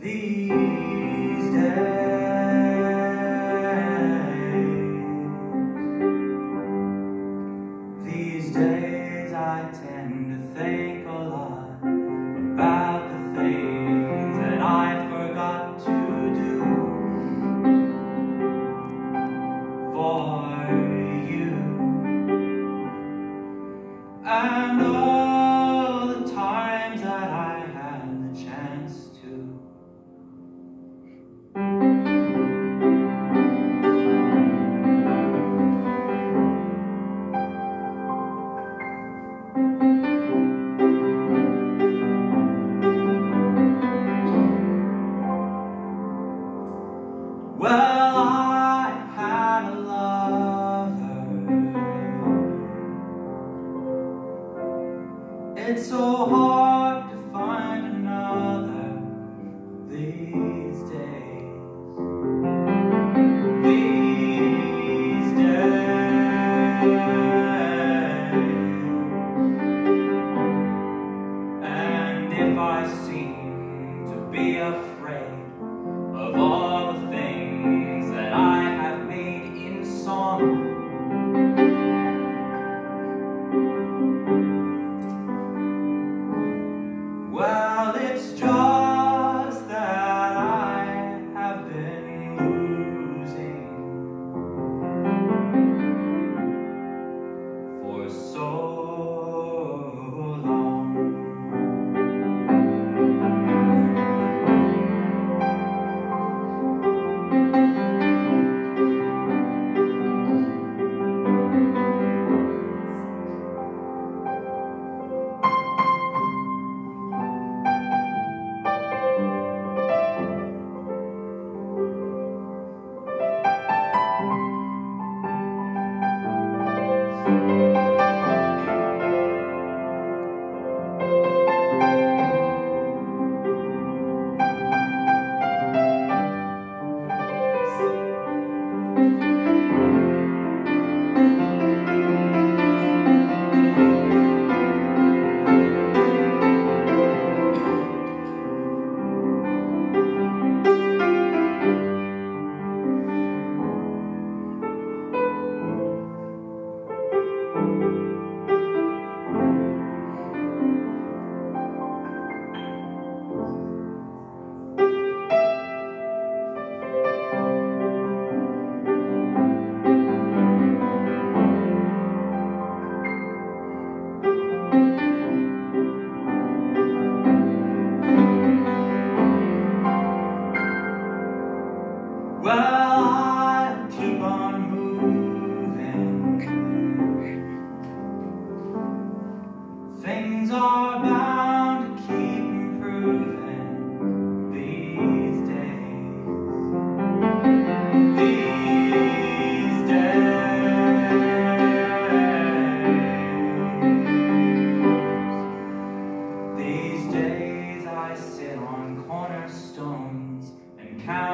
these days. These days. I tend to think a lot about the things that I forgot to do for you. And It's so hard to find another these days. These days. And if I seem to be afraid of all the things that I have made in song.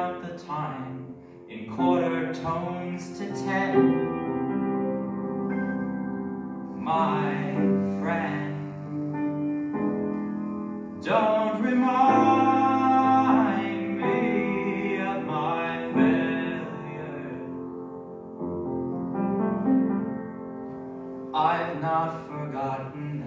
Count the time in quarter tones to ten. My friend, don't remind me of my failure. I've not forgotten